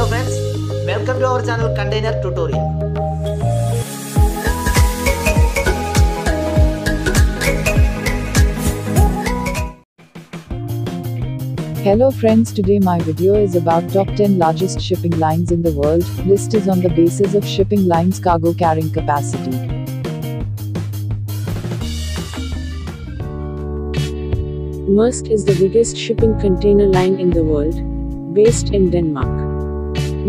Hello friends, welcome to our channel Container Tutorial. Hello friends today my video is about top 10 largest shipping lines in the world. List is on the basis of shipping lines cargo carrying capacity. Maersk is the biggest shipping container line in the world, based in Denmark.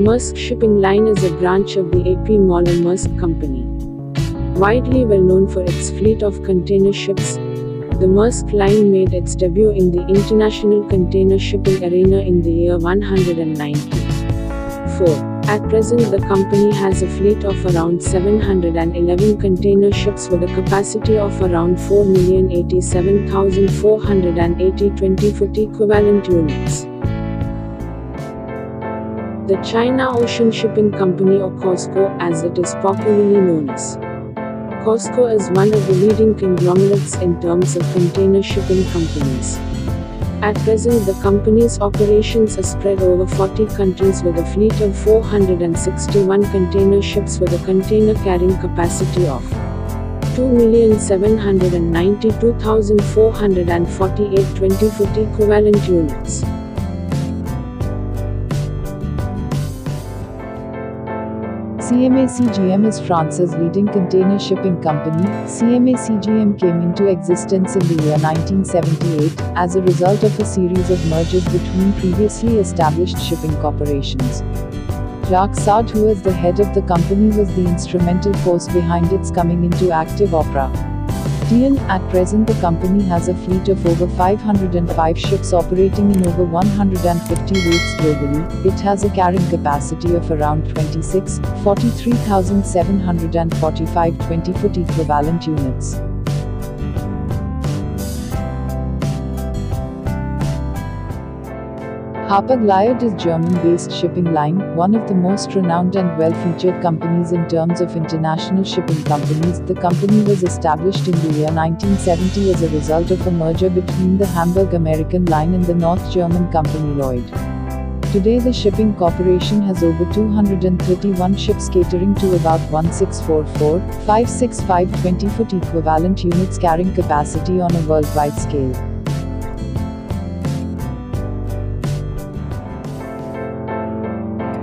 Maersk Shipping Line is a branch of the AP Moller Maersk company. Widely well known for its fleet of container ships, the Maersk Line made its debut in the international container shipping arena in the year 194. At present the company has a fleet of around 711 container ships with a capacity of around 4,087,480 20-foot equivalent units. The China Ocean Shipping Company or COSCO as it is popularly known as. COSCO is one of the leading conglomerates in terms of container shipping companies. At present the company's operations are spread over 40 countries with a fleet of 461 container ships with a container carrying capacity of 2,792,448 20-foot equivalent units. CMA CGM is France's leading container shipping company. CMA CGM came into existence in the year 1978 as a result of a series of mergers between previously established shipping corporations. Jacques Saadé, who was the head of the company, was the instrumental force behind its coming into active At present the company has a fleet of over 505 ships operating in over 150 routes globally. It has a carrying capacity of around 26, 43,745 20-foot equivalent units. Hapag-Lloyd is German-based shipping line, one of the most renowned and well-featured companies in terms of international shipping companies. The company was established in the year 1970 as a result of a merger between the Hamburg American Line and the North German company Lloyd. Today the shipping corporation has over 231 ships catering to about 1644, 565 20-foot equivalent units carrying capacity on a worldwide scale.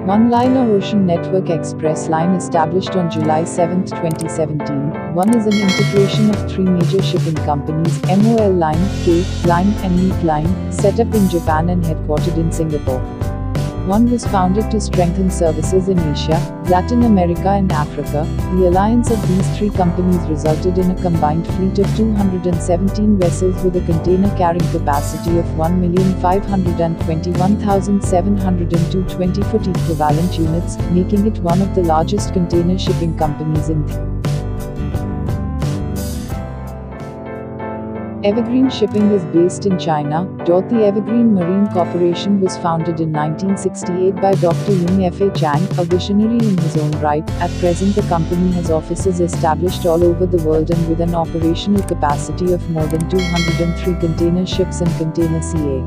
One Liner Ocean Network Express line established on July 7, 2017. One is an integration of three major shipping companies, MOL Line, K Line, and Meek Line, set up in Japan and headquartered in Singapore. One was founded to strengthen services in Asia, Latin America and Africa. The alliance of these three companies resulted in a combined fleet of 217 vessels with a container carrying capacity of 1,521,702 20-foot equivalent units, making it one of the largest container shipping companies in the Evergreen Shipping is based in China. The Evergreen Marine Corporation was founded in 1968 by Dr. Yung-fa Chang, a visionary in his own right. At present, the company has offices established all over the world and with an operational capacity of more than 203 container ships and container CA.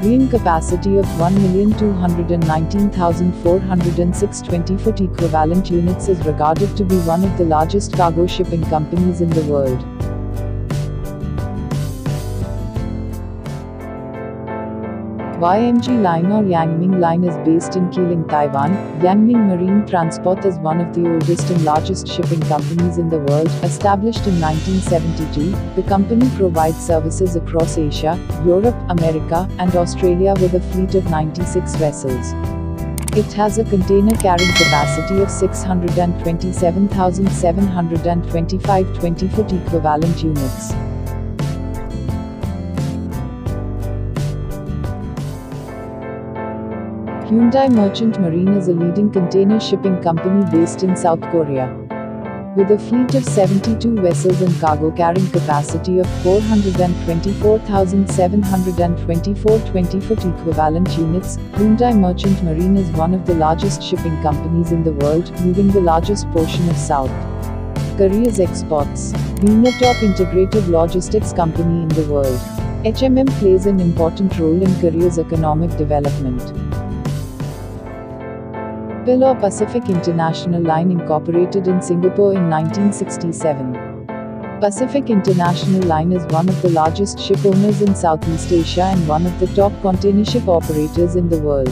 Carrying capacity of 1,219,406 20-foot equivalent units is regarded to be one of the largest cargo shipping companies in the world. YMG Line or Yangming Line is based in Keelung, Taiwan. Yangming Marine Transport is one of the oldest and largest shipping companies in the world. Established in 1972, the company provides services across Asia, Europe, America, and Australia with a fleet of 96 vessels. It has a container carrying capacity of 627,725 20-foot equivalent units. Hyundai Merchant Marine is a leading container shipping company based in South Korea. With a fleet of 72 vessels and cargo carrying capacity of 424,724 20-foot equivalent units, Hyundai Merchant Marine is one of the largest shipping companies in the world, moving the largest portion of South Korea's exports. Being a top integrated logistics company in the world, HMM plays an important role in Korea's economic development. PIL Pacific International Line incorporated in Singapore in 1967. Pacific International Line is one of the largest ship owners in Southeast Asia and one of the top container ship operators in the world.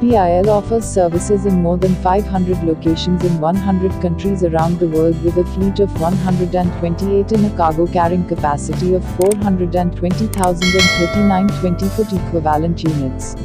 PIL offers services in more than 500 locations in 100 countries around the world with a fleet of 128 and a cargo carrying capacity of 420,039 20 foot equivalent units.